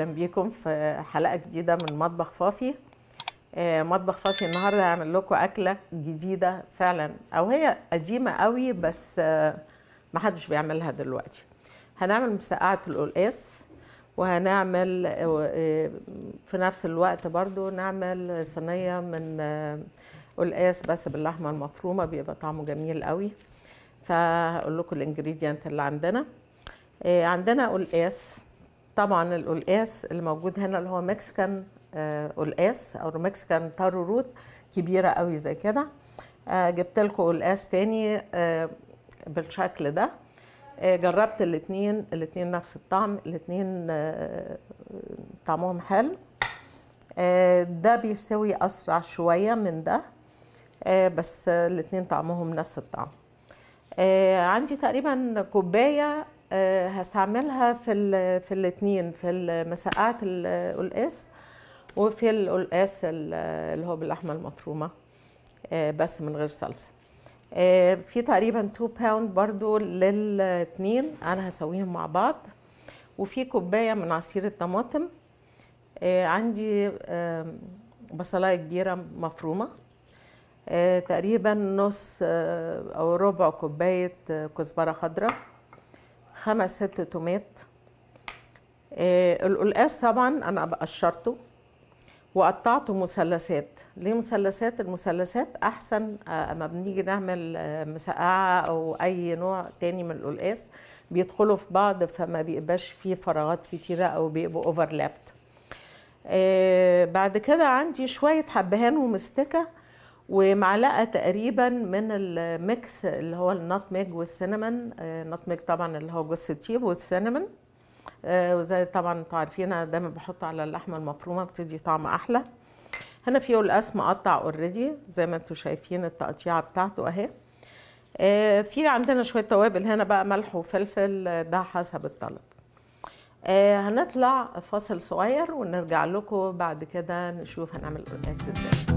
أهلا بيكم في حلقة جديدة من مطبخ فافي. آه، مطبخ فافي النهارده هعمل لكم أكلة جديدة فعلا أو هي قديمة قوي بس آه، ما حدش بيعملها دلوقتي. هنعمل مسقعة القلقاس وهنعمل آه، في نفس الوقت برضو نعمل صينية من قلقاس بس باللحمة المفرومة بيبقى طعمه جميل قوي. فهقول لكم الانجريدينت اللي عندنا. عندنا قلقاس. طبعا القلقاس اللي موجود هنا اللي هو Mexican آه، قلقاس أو Mexican taro root كبيرة قوي زي كده. آه، جبت لكم قلقاس تاني آه، بالشكل ده. آه، جربت الاتنين الاتنين نفس الطعم الاتنين آه، طعمهم حلو. آه، ده بيستوي أسرع شوية من ده. آه، بس آه، الاتنين طعمهم نفس الطعم. آه، عندي تقريبا كوباية آه، هستعملها في ال في الاثنين في مسقعه القلقاس وفي القلقاس ال- اللي هو باللحمة المفرومة آه، بس من غير صلصة. آه، في تقريبا 2 باوند برضو للاثنين أنا هسويهم مع بعض. وفي كوباية من عصير الطماطم آه، عندي آه، بصلاية كبيرة مفرومة آه، تقريبا نص آه، أو ربع كوباية آه، كزبرة خضراء. خمس ست تومات. آه، القلقاس طبعا أنا بقشرته وقطعته مثلثات. ليه مثلثات؟ المثلثات أحسن آه، أما بنيجي نعمل آه، مسقعة أو أي نوع تاني من القلقاس بيدخلوا في بعض فما بيبقاش فيه فراغات كتيرة أو بيبقوا اوفرلابت بعد كده عندي شوية حبهان ومستكة ومعلقة تقريبا من ال mix اللي هو ال nutmeg وال cinnamon ال nutmeg طبعا اللي هو جوز الطيب وال cinnamon. آه، وزي طبعا أنتوا عارفين أنا دايما بحطه على اللحمة المفرومة بتدي طعم أحلى. هنا في قلقاس مقطع already زي ما أنتوا شايفين التقطيعه بتاعته أهي. آه، في عندنا شوية توابل هنا بقى ملح وفلفل آه، ده حسب الطلب. آه، هنطلع فاصل صغير ونرجع لكم بعد كده نشوف هنعمل قلقاس إزاي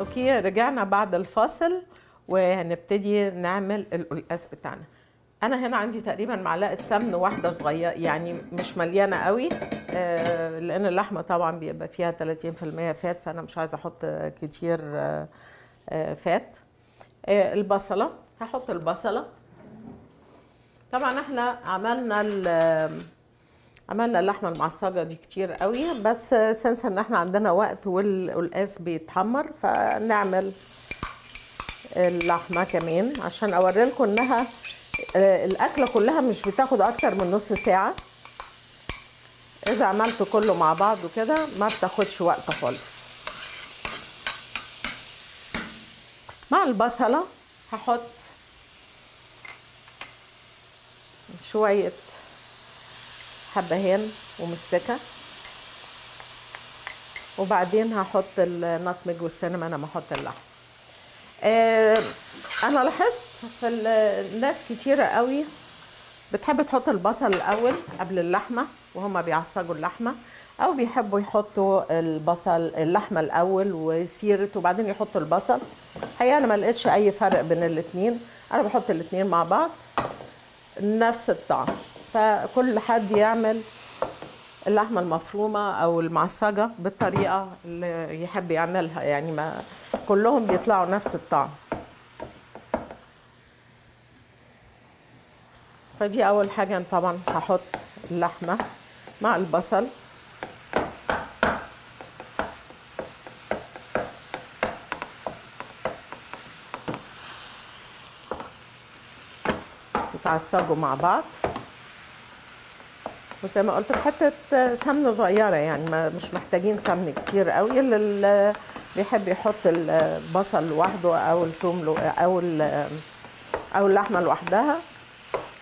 أوكي رجعنا بعد الفاصل وهنبتدي نعمل القلقاس بتاعنا. أنا هنا عندي تقريبا معلقة سمن واحدة صغيرة يعني مش مليانة قوي آه، لأن اللحمة طبعا بيبقى فيها 30% فات فأنا مش عايزة أحط كتير آه، آه، فات. البصلة هحط البصلة. طبعا إحنا عملنا عملنا اللحمة المعصجة دي كتير قوي بس سنس إن إحنا عندنا وقت والقلقاس بيتحمر فنعمل اللحمة كمان عشان أوري لكم إنها آه، الأكلة كلها مش بتاخد أكتر من نص ساعة. إذا عملت كله مع بعض وكده ما بتاخدش وقت خالص. مع البصلة هحط شوية حبهان ومستكه وبعدين هحط النطمج والسينما أنا هحط اللحم. آه أنا لاحظت في ال- الناس كتيرة قوي بتحب تحط البصل الأول قبل اللحمة وهما بيعصجوا اللحمة أو بيحبوا يحطوا البصل اللحمة الأول وسيرت وبعدين يحطوا البصل. الحقيقة أنا ما لقيتش أي فرق بين الاتنين. أنا بحط الاتنين مع بعض. نفس الطعم. فكل حد يعمل اللحمة المفرومة أو المعصجة بالطريقة اللي يحب يعملها. يعني ما كلهم بيطلعوا نفس الطعم. فدي أول حاجة. طبعا هحط اللحمة مع البصل. يتعصجوا مع بعض. وزي ما قلت حتة سمنة صغيرة يعني ما مش محتاجين سمن كتير قوي اللي بيحب يحط البصل لوحده أو الثوم لو- أو ال- أو اللحمة لوحدها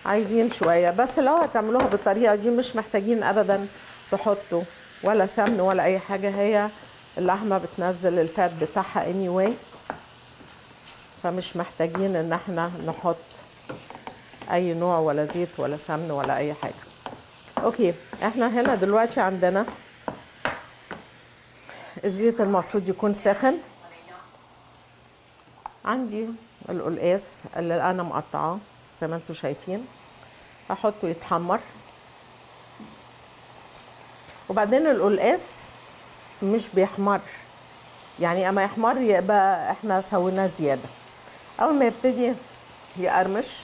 عايزين شوية. بس لو هتعملوها بالطريقة دي مش محتاجين ابدا تحطوا ولا سمن ولا أي حاجة. هي اللحمة بتنزل الفات بتاعها anyway. فمش محتاجين إن إحنا نحط أي نوع ولا زيت ولا سمن ولا أي حاجة. أوكي إحنا هنا دلوقتي عندنا الزيت المفروض يكون سخن عندي القلقاس اللي أنا مقطعاه زي ما أنتم شايفين. هحطه يتحمر. وبعدين القلقاس مش بيحمر. يعني اما يحمر يبقى إحنا سويناه زيادة. اول ما يبتدي يقرمش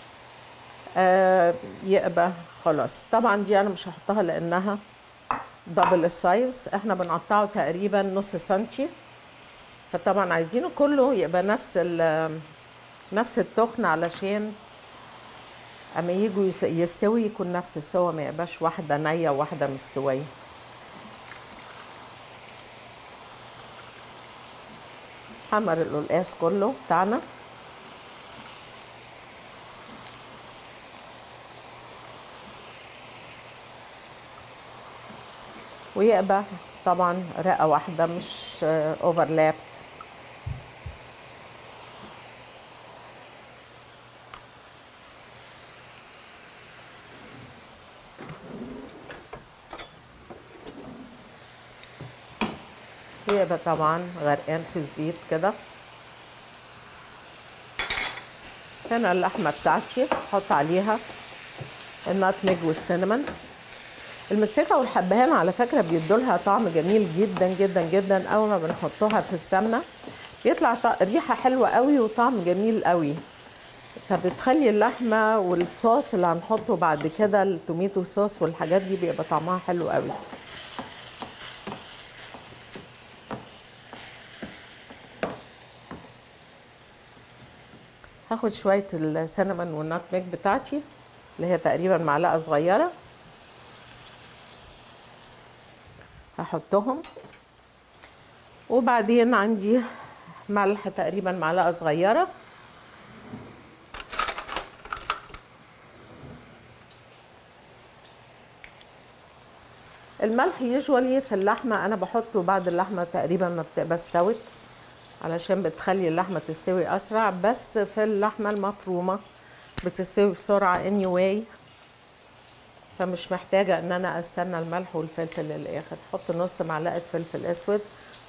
آه يبقى خلاص. طبعا دي أنا مش هحطها لأنها double ال size إحنا بنقطعه تقريبا نص سنتي. فطبعا عايزينه كله يبقى نفس نفس التخن علشان أما يجوا يس- يستوي يكون نفس السوا ما يبقاش واحدة نية وواحدة مستوية. حمر القلقاس كله بتاعنا. ويبقى طبعا رقة واحدة مش اوفرلابت يبقى طبعا غرقان في الزيت كده. هنا اللحمة بتاعتي أحط عليها الناتمج والسينمون المستكه والحبهان على فكرة بيدوا لها طعم جميل جدا جدا جدا أول ما بنحطها في السمنة. بيطلع ريحة حلوة قوي وطعم جميل قوي. فبتخلي اللحمة والصوص اللي هنحطه بعد كده التوميتو صوص والحاجات دي بيبقى طعمها حلو قوي. هاخد شوية السينمون والناتميج بتاعتي اللي هي تقريبا معلقة صغيرة. هحطهم. وبعدين عندي ملح تقريبا معلقة صغيرة. الملح يجولي في اللحمة أنا بحطه بعد اللحمة تقريبا ما بتبقى استوت علشان بتخلي اللحمة تستوي أسرع بس في اللحمة المفرومة بتستوي بسرعة anyway. فمش محتاجة إن أنا أستنى الملح والفلفل للاخر حط نص معلقة فلفل أسود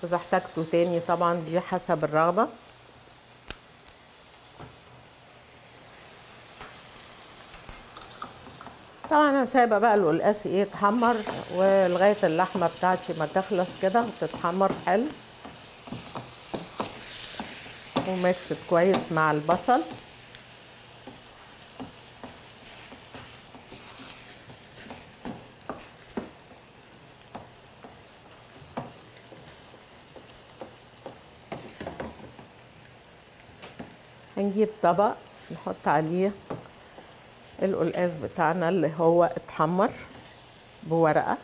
واذا احتاجته تاني طبعا دي حسب الرغبة. طبعا أنا سايبة بقى القلقاس إيه يتحمر ولغاية اللحمة بتاعتي ما تخلص كده وتتحمر حلو. وميكست كويس مع البصل. هنجيب طبق نحط عليه القلقاس بتاعنا اللي هو اتحمر بورقة.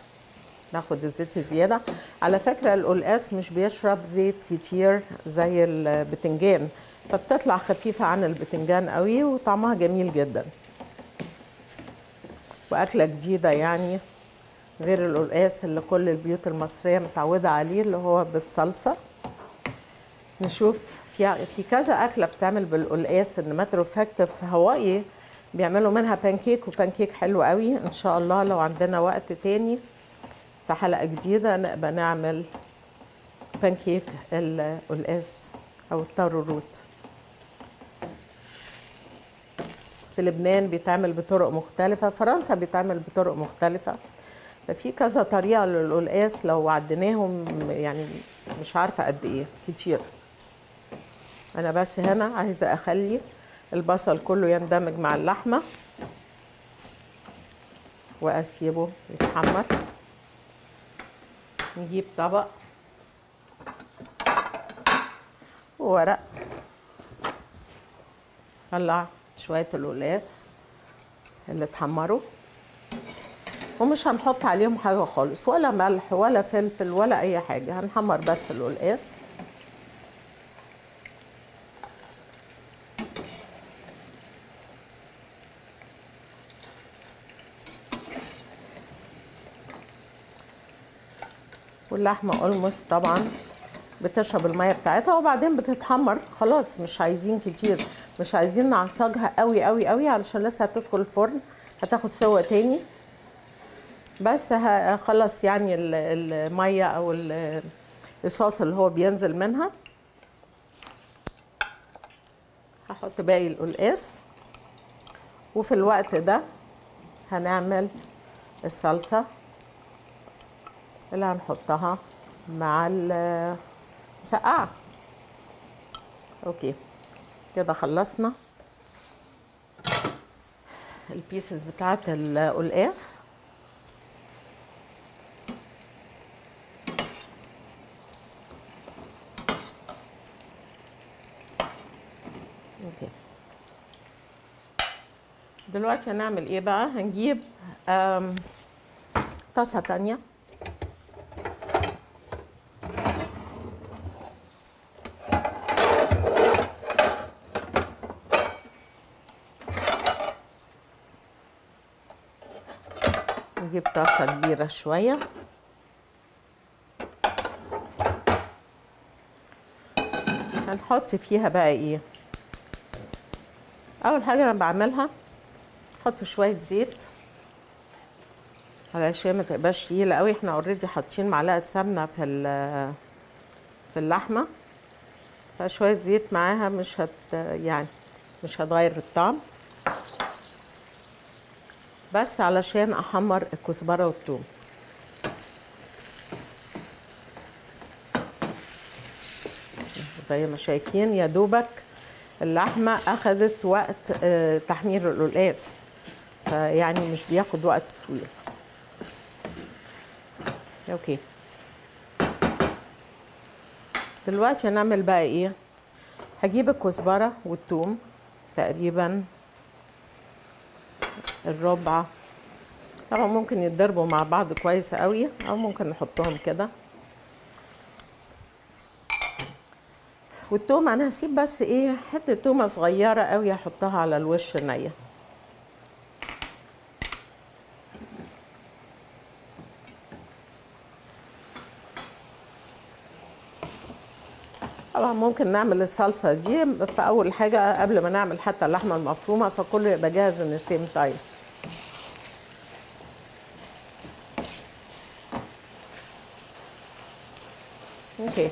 ناخد الزيت زيادة. على فكرة القلقاس مش بيشرب زيت كتير زي البتنجان فبتطلع خفيفة عن البتنجان قوي وطعمها جميل جدا. وأكلة جديدة يعني غير القلقاس اللي كل البيوت المصرية متعودة عليه اللي هو بالصلصة. نشوف في في كذا أكلة بتعمل بالقلقاس in matter of fact في هاواي بيعملوا منها pancake و pancake حلو قوي. إن شاء الله لو عندنا وقت تاني في حلقة جديدة نبقى نعمل بانكيك القلقاس أو الطاروروت. في لبنان بيتعمل بطرق مختلفة فرنسا بيتعمل بطرق مختلفة. ففي كذا طريقة للقلقاس لو عديناهم يعني مش عارفة قد إيه كتير. أنا بس هنا عايزة أخلي البصل كله يندمج مع اللحمة وأسيبه يتحمر. نجيب طبق وورق. طلع شوية القلقاس اللي اتحمروا. ومش هنحط عليهم حاجة خالص ولا ملح ولا فلفل ولا أي حاجة هنحمر بس القلقاس. واللحمة اولموست طبعا بتشرب المية بتاعتها وبعدين بتتحمر. خلاص مش عايزين كتير. مش عايزين نعصجها قوي قوي قوي علشان لسه هتدخل الفرن. هتاخد سوا تاني. بس خلاص يعني ال- المية أو ال- الصوص اللي هو بينزل منها. هحط باقي القلقاس وفي الوقت ده هنعمل الصلصة. اللي هنحطها مع المسقعة okay. كده خلصنا. ال pieces بتاعت القلقاس دلوقتي هنعمل إيه بقى؟ هنجيب آم، طاسة تانية. نجيب طاسة كبيرة شوية. هنحط فيها بقى إيه؟ أول حاجة أنا بعملها أحط شوية زيت. علشان ما تبقاش تقيلة قوي إحنا اوريدي حاطين معلقة سمنة في في اللحمة. فشوية زيت معاها مش هت يعني مش هتغير الطعم. بس علشان أحمر الكزبرة والثوم. زي ما شايفين يا دوبك اللحمة أخذت وقت آه، تحمير القلقاس. فيعني مش بياخد وقت طويل. أوكي. دلوقتي هنعمل بقى إيه؟ هجيب الكزبرة والثوم تقريبا الربع. طبعا ممكن يتضربوا مع بعض كويس قوي. أو ممكن نحطهم كده. والتوم أنا هسيب بس إيه حتة تومة صغيرة قوي أحطها على الوش نيه طبعا ممكن نعمل الصلصة دي في أول حاجة قبل ما نعمل حتى اللحمة المفرومة فكله يبقى جاهز in same time okay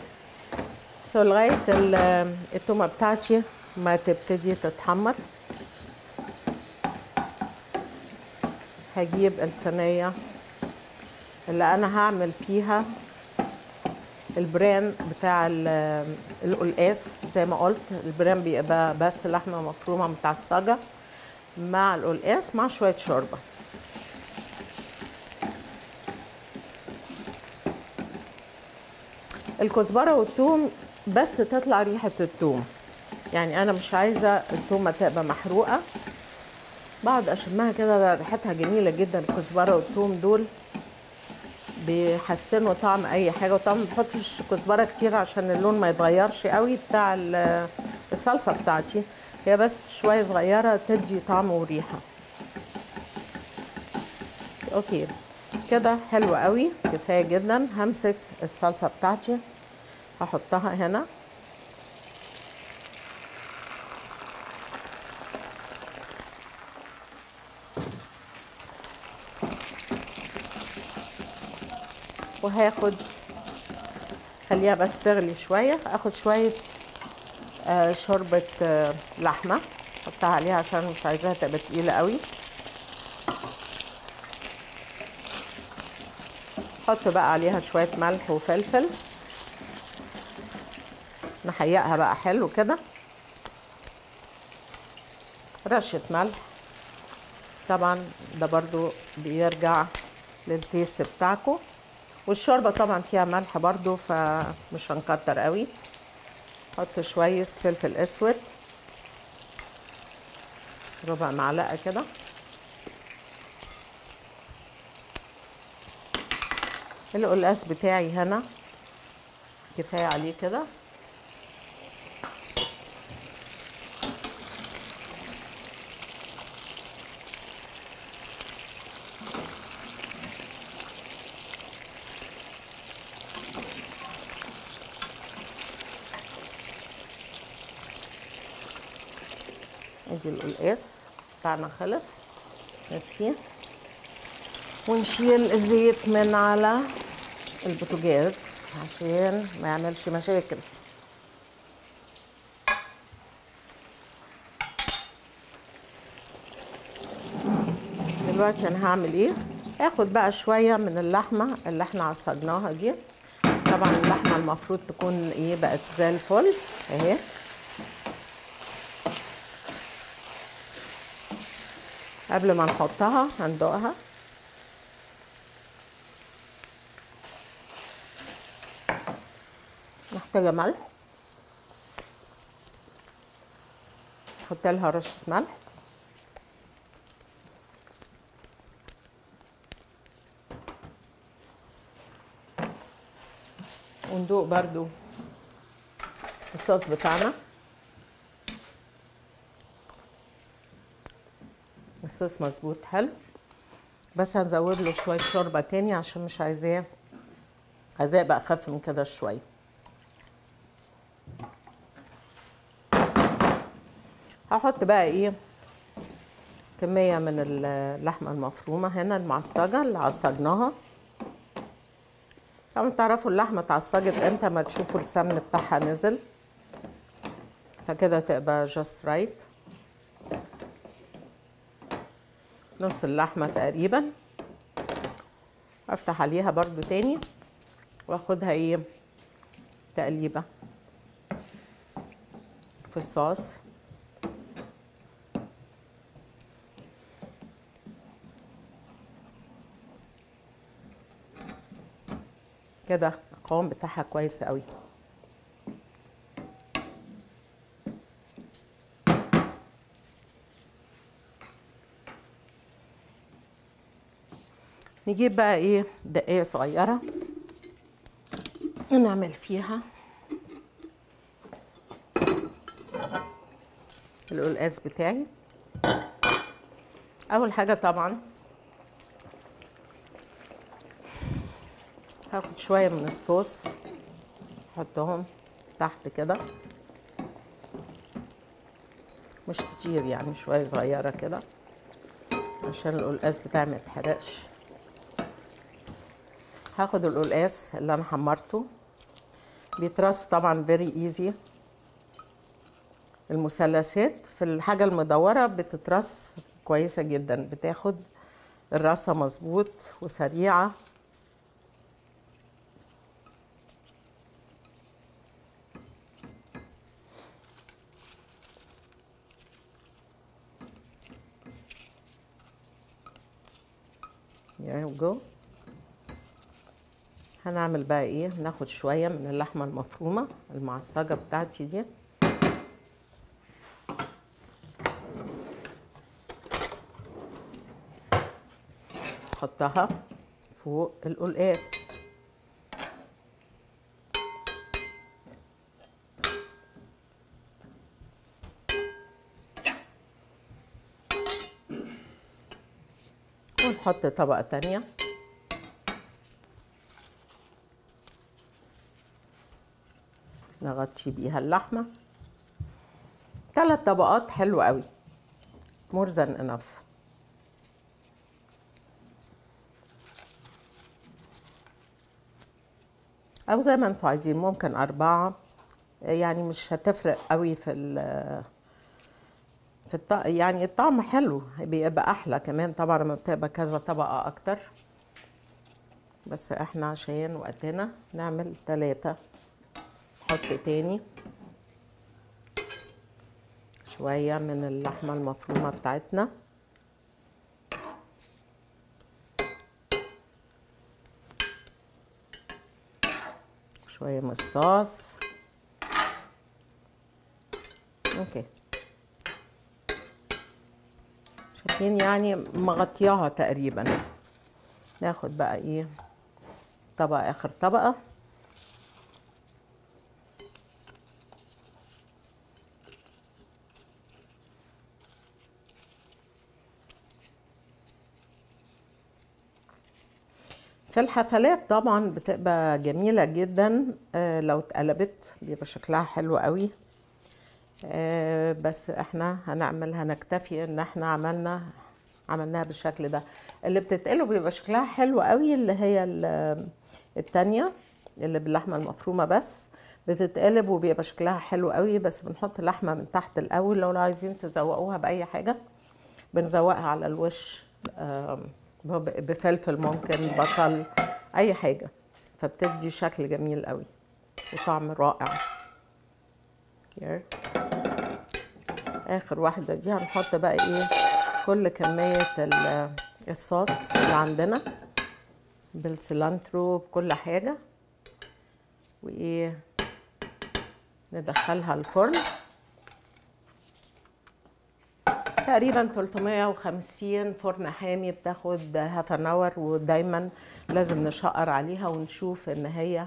so لغاية ال- التومة بتاعتي ما تبتدي تتحمر. هجيب الصينية اللي أنا هعمل فيها البران بتاع ال- القلقاس زي ما قلت البران بيبقى بس لحمة مفرومة متعصجة مع القلقاس مع شوية شوربة. الكزبرة والثوم بس تطلع ريحة الثوم يعني أنا مش عايزة الثومه تبقى محروقة. بقعد أشمها كده ريحتها جميلة جدا الكزبرة والثوم دول بيحسنوا طعم أي حاجة وطبعا ما بحطش كزبرة كتير عشان اللون ما يتغيرش قوي بتاع ال- الصلصة بتاعتي. هي بس شوية صغيرة تدي طعم وريحة. أوكي. كده حلو قوي. كفاية جدا همسك الصلصة بتاعتي. هحطها هنا. وهاخد خليها بس تغلي شوية اخد شوية آه شوربة آه لحمة احطها عليها عشان مش عايزاها تبقى تقيلة قوي. أحط بقى عليها شوية ملح وفلفل. هنحيقها بقى حلو كده. رشة ملح. طبعا ده برضو بيرجع للتيست بتاعكم والشوربة طبعا فيها ملح برضو فمش هنكتر قوي. حط شوية فلفل أسود. ربع معلقة كده. القلقاس بتاعي هنا. كفاية عليه كده. ادي القلقاس بتاعنا خلص. نطفيه ونشيل الزيت من على البوتاجاز عشان ما يعملش مشاكل. دلوقتي أنا هعمل إيه؟ هاخد بقى شوية من اللحمة اللي إحنا عصجناها دي. طبعا اللحمة المفروض تكون إيه؟ بقت زي الفل. أهي. قبل ما نحطها هندوقها محتاجة ملح. نحط لها رشة ملح. وندوق برضو الصوص بتاعنا. الصوص مظبوط حلو. بس هنزود له شوية شوربة تاني عشان مش عايزاه عايزاه يبقى أخف من كده شوية. هحط بقى إيه كمية من اللحمة المفرومة هنا المعصجة اللي عصجناها. طبعا تعرفوا اللحمة اتعصجت إمتى ما تشوفوا السمن بتاعها نزل فكده تبقى just right نص اللحمة تقريبا. أفتح عليها برضو تاني وآخدها إيه؟ تقليبة في الصوص. كده القوام بتاعها كويس قوي. نجيب بقى إيه دقيقة صغيرة ونعمل فيها القلقاس بتاعي. أول حاجة طبعا هاخد شوية من الصوص أحطهم تحت كده. مش كتير يعني شوية صغيرة كده عشان القلقاس بتاعي ما يتحرقش. هاخد القلقاس اللي أنا حمرته. بيترص طبعا فيري ايزي المثلثات في الحاجة المدورة بتترص كويسة جدا. بتاخد الرصه مظبوط وسريعة. There we go. هنعمل بقى إيه؟ ناخد شوية من اللحمة المفرومة المعصجة بتاعتي دي. نحطها فوق القلقاس. ونحط طبقة تانية. نغطي بيها اللحمة. ثلاث طبقات حلو قوي. Than enough. أو زي ما أنتوا عايزين ممكن أربعة. يعني مش هتفرق قوي في ال في الط... يعني الطعم حلو بيبقى أحلى كمان. طبعا لما بتبقى كذا طبقة أكتر. بس إحنا عشان وقتنا نعمل ثلاثة نحط تاني شوية من اللحمة المفرومة بتاعتنا. شوية من الصوص. أوكي. شايفين يعني مغطياها تقريبا. ناخد بقى إيه؟ طبقة آخر طبقة. في الحفلات طبعا بتبقى جميلة جدا. آه، لو اتقلبت بيبقى شكلها حلو قوي. آه، بس إحنا هنعمل هنكتفي ان إحنا عملنا عملناها بالشكل ده. اللي بتتقلب بيبقى شكلها حلو قوي اللي هي ال- التانية اللي باللحمة المفرومة بس. بتتقلب وبيبقى شكلها حلو قوي بس بنحط لحمة من تحت الأول. لو عايزين تزوقوها بأي حاجة بنزوقها على الوش. بفلفل ممكن بصل أي حاجة. فبتدي شكل جميل قوي وطعم رائع. آخر واحدة دي هنحط بقى إيه؟ كل كمية ال- الصوص اللي عندنا بالسلانترو بكل حاجة. وإيه؟ ندخلها الفرن. تقريبا 350 فرن حامي بتاخد half an hour ودايما لازم نشقر عليها ونشوف إن هي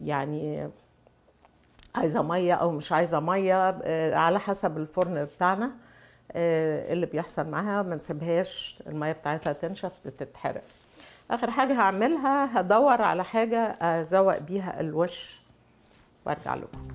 يعني عايزة مية أو مش عايزة مية آه، على حسب الفرن بتاعنا آه، اللي بيحصل معاها. ما نسيبهاش المية بتاعتها تنشف بتتحرق. آخر حاجة هعملها هدور على حاجة أزوق بيها الوش وأرجع لكم.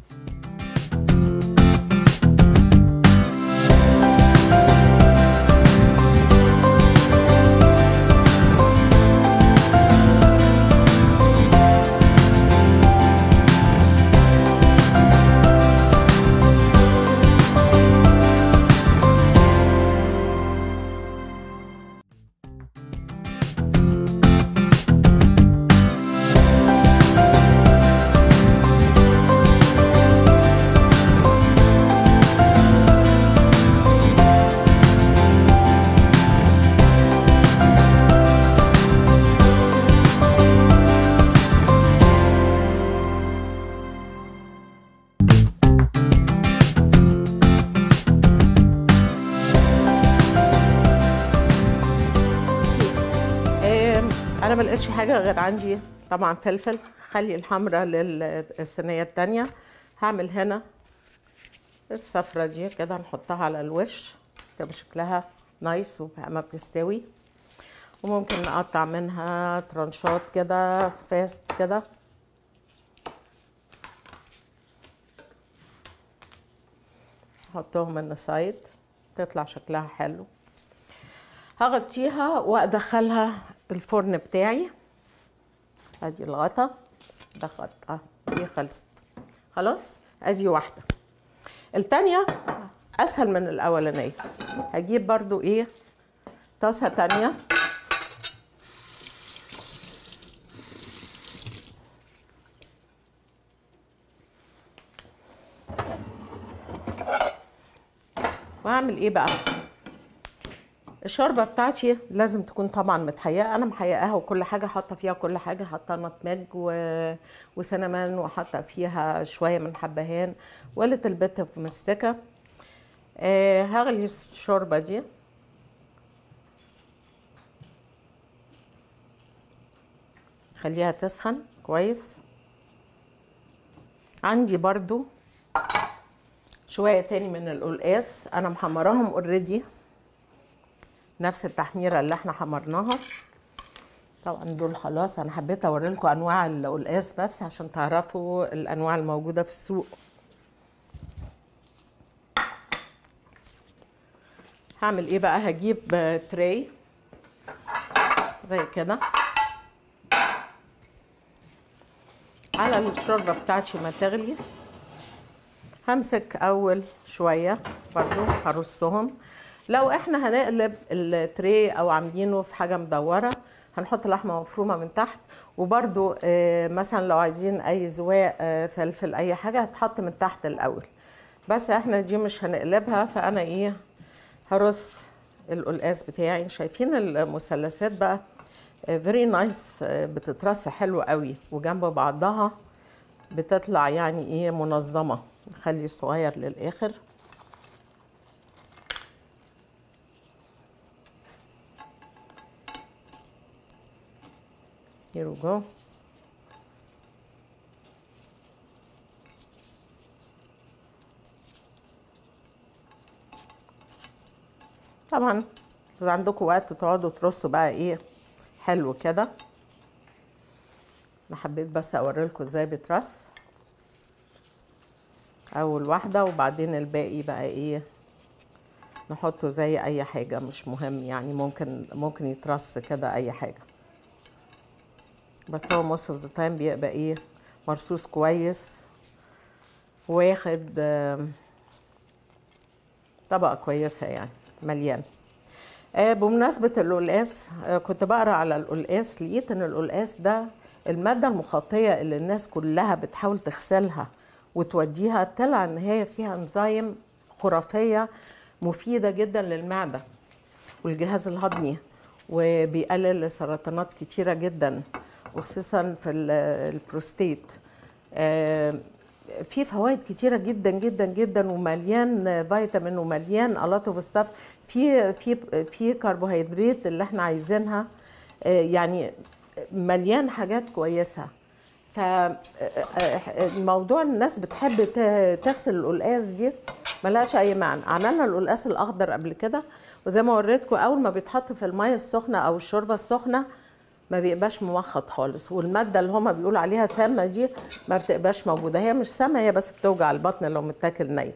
حاجة غير عندي. طبعا فلفل خلي الحمراء للصينية التانية. هعمل هنا الصفرة دي كده نحطها على الوش. تبقى شكلها nice وما بتستوي. وممكن نقطع منها ترانشات كده fast كده. نحطهم من ال side تطلع شكلها حلو. هغطيها وأدخلها الفرن بتاعي. ادي الغطا. ده غطا دي خلصت. خلاص؟ ادي واحدة. التانية أسهل من الأولانية. هجيب برضو إيه؟ طاسة تانية. وأعمل إيه بقى؟ الشوربة بتاعتي لازم تكون طبعا متحيقه أنا محيقاها وكل حاجة حاطة فيها كل حاجة حاطة نطمج و... وسينمان وحاطة فيها شوية من حبهان وقلة البت في مستكة. آه هغلي الشوربة دي. خليها تسخن كويس. عندي برضو شوية تاني من القلقاس. أنا محمراهم already نفس التحميرة اللي إحنا حمرناها. طبعا دول خلاص أنا حبيت اوريلكم أنواع القلقاس بس عشان تعرفوا الأنواع الموجودة في السوق. هعمل إيه بقى؟ هجيب tray زي كده. على الشوربة بتاعتي ما تغلي. همسك أول شوية برضو هرصهم. لو إحنا هنقلب التري أو عاملينه في حاجة مدورة هنحط لحمة مفرومة من تحت وبرده مثلا لو عايزين أي زواق آه، فلفل أي حاجة هتحط من تحت الأول. بس إحنا دي مش هنقلبها فأنا إيه هرص القلقاس بتاعي. شايفين المثلثات بقى؟ very nice بتترص حلو قوي وجنب بعضها بتطلع يعني إيه منظمة. نخلي صغير للآخر. Here we go طبعا إذا عندكم وقت تقعدوا ترصوا بقى إيه حلو كده. أنا حبيت بس اوريلكم إزاي بترص. أول واحدة وبعدين الباقي بقى إيه نحطه زي أي حاجة مش مهم يعني ممكن ممكن يترص كده أي حاجة. بس هو most of the time بيبقى إيه مرصوص كويس واخد طبقة كويسة يعني مليان. آه، بمناسبة القلقاس آه، كنت بقرأ على القلقاس لقيت إن القلقاس ده المادة المخاطية اللي الناس كلها بتحاول تغسلها وتوديها طلع إن هي فيها انزيم خرافية مفيدة جدا للمعدة والجهاز الهضمي وبيقلل سرطانات كتيرة جدا. وخصوصا في ال- البروستيت. آه، في فوائد كتيرة جدا جدا جدا ومليان فيتامين ومليان of stuff. في في في كربوهيدرات اللي إحنا عايزينها. آه، يعني مليان حاجات كويسة. فالموضوع الناس بتحب تغسل القلقاس دي ملهاش أي معنى. عملنا القلقاس الأخضر قبل كده وزي ما وريتكم أول ما بيتحط في المية السخنة أو الشوربة السخنة ما بيبقاش موخط خالص والمادة اللي هما بيقولوا عليها سامة دي ما بتبقاش موجودة. هي مش سامة هي بس بتوجع البطن لو متاكل ني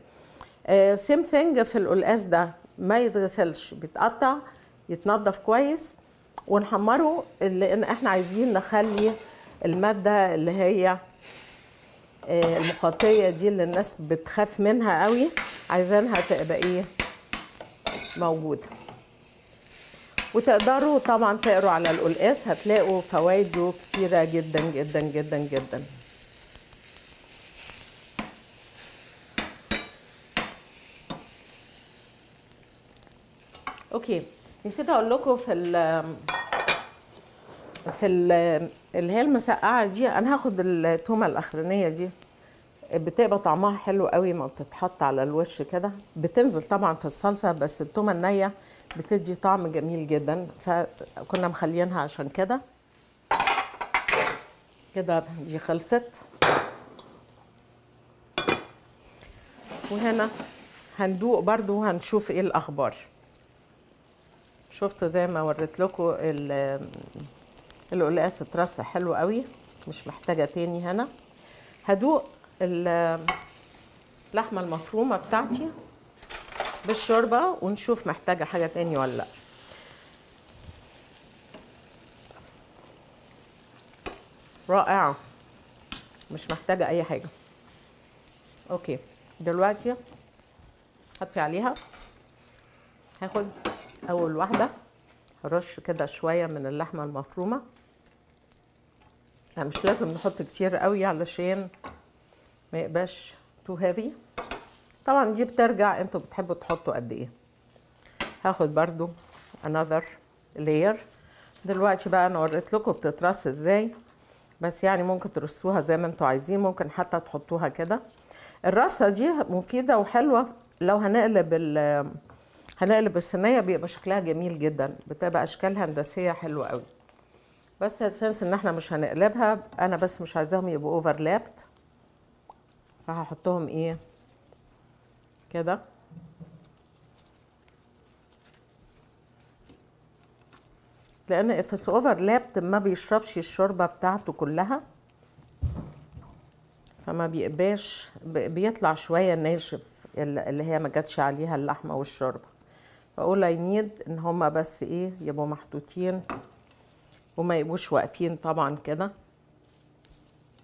same thing في القلقاس ده. ما يتغسلش بيتقطع يتنضف كويس ونحمره لأن إحنا عايزين نخلي المادة اللي هي آه، المخاطية دي اللي الناس بتخاف منها قوي عايزينها تبقى إيه؟ موجودة. وتقدروا طبعا تقروا على القلقاس هتلاقوا فوائده كتيرة جدا جدا جدا جدا. أوكي نسيت أقول لكم في ال في ال اللي هي المسقعة دي أنا هاخد التومة الأخرانية دي. بتبقى طعمها حلو قوي ما بتتحط على الوش كده. بتنزل طبعا في الصلصة بس التومة النية بتدي طعم جميل جدا فكنا مخلينها عشان كده. كده دي خلصت. وهنا هندوق برضو وهنشوف إيه الأخبار. شفتوا زي ما وريت لكم ال- القلقاس اترص حلو قوي مش محتاجة تاني هنا. هدوق ال- اللحمة المفرومة بتاعتي. بالشوربة ونشوف محتاجة حاجة تاني ولا لأ. رائعه مش محتاجة أي حاجة. okay. دلوقتي هطفي عليها. هاخد أول واحدة. هرش كده شوية من اللحمة المفرومة. مش لازم نحط كتير قوي علشان ما يبقاش too heavy طبعا دي بترجع أنتوا بتحبوا تحطوا قد إيه. هاخد برضو another layer. دلوقتي بقى أنا وريت لكم بتترص إزاي. بس يعني ممكن ترصوها زي ما أنتوا عايزين ممكن حتى تحطوها كده. الرصة دي مفيدة وحلوة. لو هنقلب ال هنقلب الصينية بيبقى شكلها جميل جدا بتبقى أشكال هندسية حلوة قوي بس سنس إن إحنا مش هنقلبها أنا بس مش عايزاهم يبقوا اوفرلابت فهحطهم إيه؟ كده. لأن if اوفرلابت ما بيشربش الشوربة بتاعته كلها. فما بيبقاش ب- بيطلع شوية ناشف ال- اللي هي ما جاتش عليها اللحمة والشوربة. فأقول اي نيد إن هما بس إيه يبقوا محطوطين وما يبقوش واقفين طبعا كده.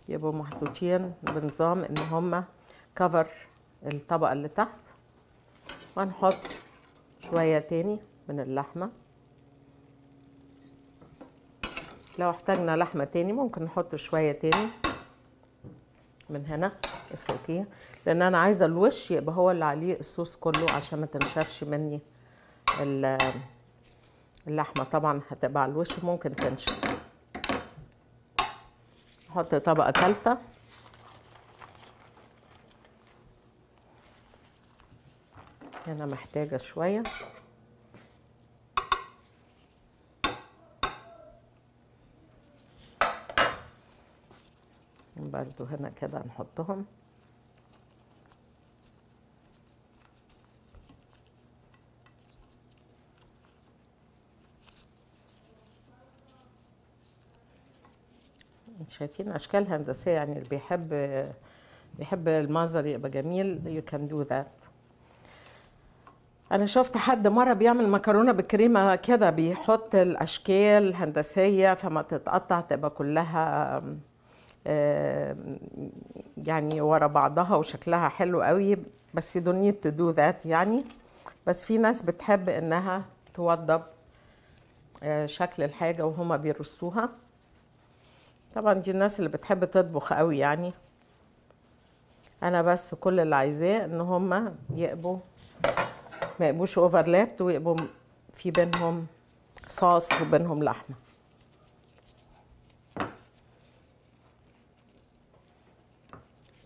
يبقوا محطوطين بنظام إن هما كفر الطبقة اللي تحت. وهنحط شوية تاني من اللحمة. لو احتاجنا لحمة تاني ممكن نحط شوية تاني من هنا السوتيه. لأن أنا عايزة الوش يبقى هو اللي عليه الصوص كله عشان ما تنشفش مني ال- اللحمة. طبعا هتبقى على الوش ممكن تنشف. نحط طبقة ثالثه هنا محتاجة شوية. برضو هنا كده نحطهم. شايفين أشكال هندسية يعني اللي بيحب بيحب المنظر يبقى جميل. You can do that. أنا شفت حد مرة بيعمل مكرونة بالكريمه كده بيحط الأشكال هندسيه فما تتقطع تبقى كلها يعني ورا بعضها وشكلها حلو قوي. بس you do that يعني. بس في ناس بتحب إنها توضب آه، شكل الحاجة وهما بيرصوها. طبعا دي الناس اللي بتحب تطبخ قوي يعني. أنا بس كل اللي عايزاه إن هما يقبوا ما يبقوش اوفرلابد ويبقوا في بينهم صوص وبينهم لحمة.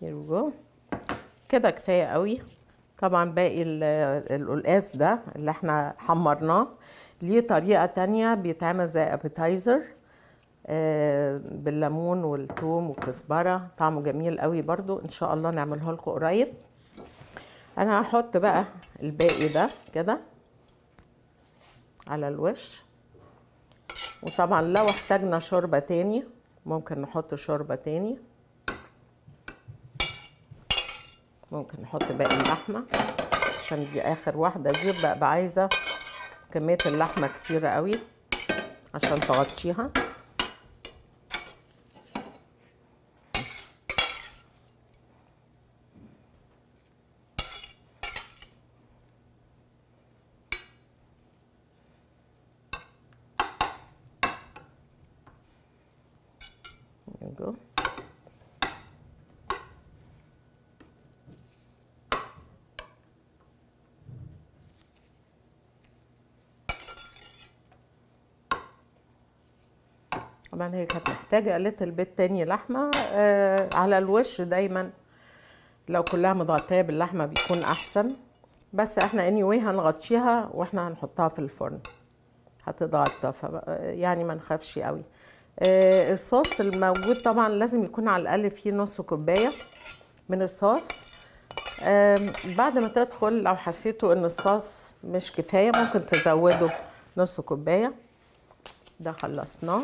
Here. كده كفاية قوي. طبعا باقي ال- القلقاس ده اللي إحنا حمرناه ليه طريقة تانية بيتعمل زي ابيتايزر بالليمون والثوم والكزبره طعمه جميل قوي برضو. إن شاء الله نعمله لكم قريب. أنا هحط بقى الباقي ده كده على الوش. وطبعا لو احتاجنا شوربة تاني ممكن نحط شوربة تاني. ممكن نحط باقي اللحمة عشان دي آخر واحدة. دي بقى عايزة كمية اللحمة كتيرة قوي عشان تغطيها There you go. طبعا هي كانت محتاجة لتل بيت تاني لحمة آه على الوش دايما لو كلها متغطية باللحمة بيكون أحسن. بس إحنا anyway هنغطيها وإحنا هنحطها في الفرن. هتتغطى يعني ما نخافش قوي. آه الصوص الموجود طبعا لازم يكون على الأقل فيه نص كوباية من الصوص. آه بعد ما تدخل لو حسيتوا إن الصوص مش كفاية ممكن تزودوا نص كوباية. ده خلصناه.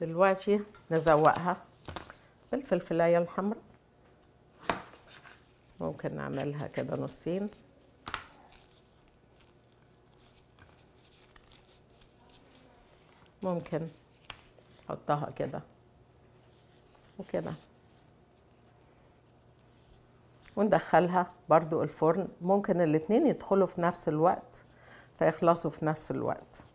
دلوقتي نزوقها بالفلفلاية الحمراء. ممكن نعملها كده نصين. ممكن نحطها كده وكده. وندخلها برضو الفرن. ممكن الاتنين يدخلوا في نفس الوقت فيخلصوا في نفس الوقت.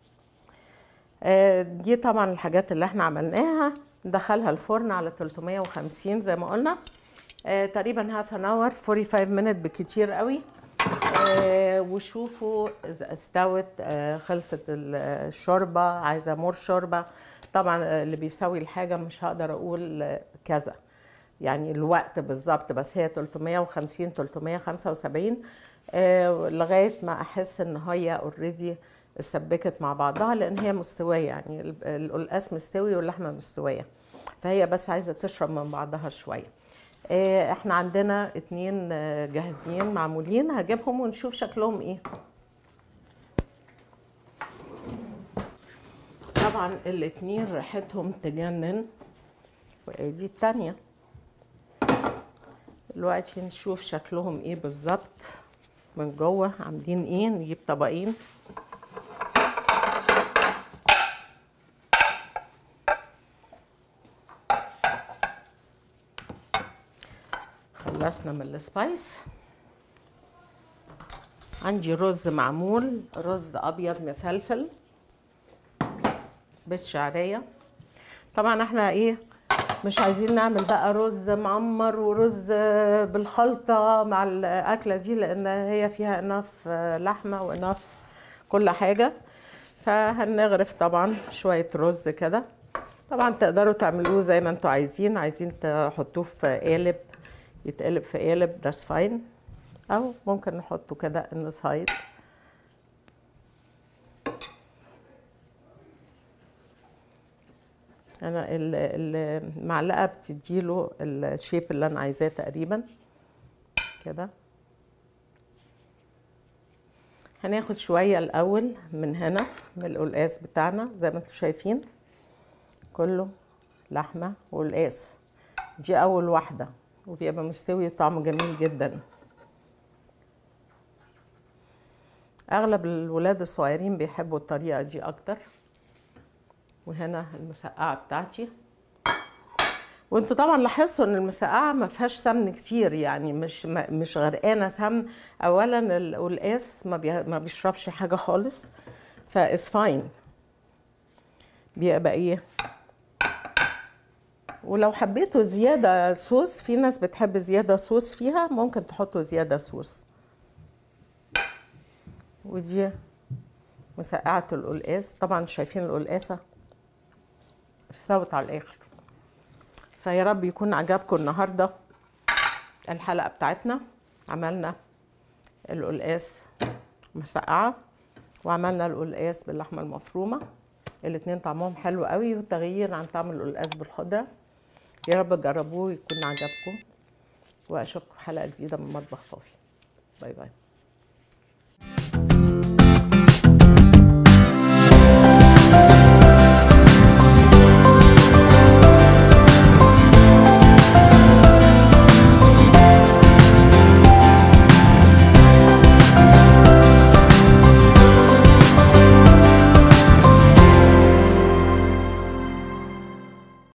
دي طبعا الحاجات اللي إحنا عملناها. ندخلها الفرن على 350 زي ما قلنا. آه، تقريبا half an hour 45 minute بكتير قوي. آه، وشوفوا إذا استوت آه، خلصت الشوربة عايزة more شوربة. طبعا آه، اللي بيسوي الحاجة مش هقدر أقول آه، كذا. يعني الوقت بالظبط بس هي 350 375 آه، لغاية ما أحس إن هي already اتسبكت مع بعضها لأن هي مستوية يعني ال- القلقاس مستوي واللحمة مستوية. فهي بس عايزة تشرب من بعضها شوية. آه، إحنا عندنا اتنين آه، جاهزين معمولين. هجيبهم ونشوف شكلهم إيه. طبعا الاتنين ريحتهم تجنن. ودي التانية. دلوقتي نشوف شكلهم إيه بالظبط. من جوه عاملين إيه؟ نجيب طبقين. خلصنا من السبايس. عندي رز معمول رز أبيض مفلفل. بالشعريه طبعا إحنا إيه مش عايزين نعمل بقى رز معمر ورز بالخلطة مع الأكلة دي لأن هي فيها اناف لحمة واناف كل حاجة. فهنغرف طبعا شوية رز كده. طبعا تقدروا تعملوه زي ما أنتوا عايزين. عايزين تحطوه في قالب يتقلب في قالب ده fine أو ممكن نحطه كده inside أنا ال- المعلقة بتديله ال shape اللي أنا عايزاه تقريبا. كده. هناخد شوية الأول من هنا من القلقاس بتاعنا زي ما أنتم شايفين. كله لحمة وقلقاس دي أول واحدة. وبيبقى مستوي طعمه جميل جدا. أغلب الولاد الصغيرين بيحبوا الطريقة دي أكتر. وهنا المسقعة بتاعتي. وانتوا طبعا لاحظتوا إن المسقعة ما فيهاش سمن كتير يعني مش مش غرقانة سمن. اولا القلقاس ما, بي ما بيشربش حاجة خالص فاس فاين. بيبقى إيه؟ ولو حبيتوا زيادة صوص في ناس بتحب زيادة صوص فيها ممكن تحطوا زيادة صوص. ودي مسقعة القلقاس. طبعا شايفين القلقاسة؟ استوت على الآخر. فيا رب يكون عجبكم النهارده الحلقة بتاعتنا. عملنا القلقاس مسقعة وعملنا القلقاس باللحمة المفرومة. الاتنين طعمهم حلو قوي والتغيير عن طعم القلقاس بالخضرة. يا رب تجربوه يكون عجبكم. وأشوفكم حلقة جديدة من مطبخ فافي باي باي.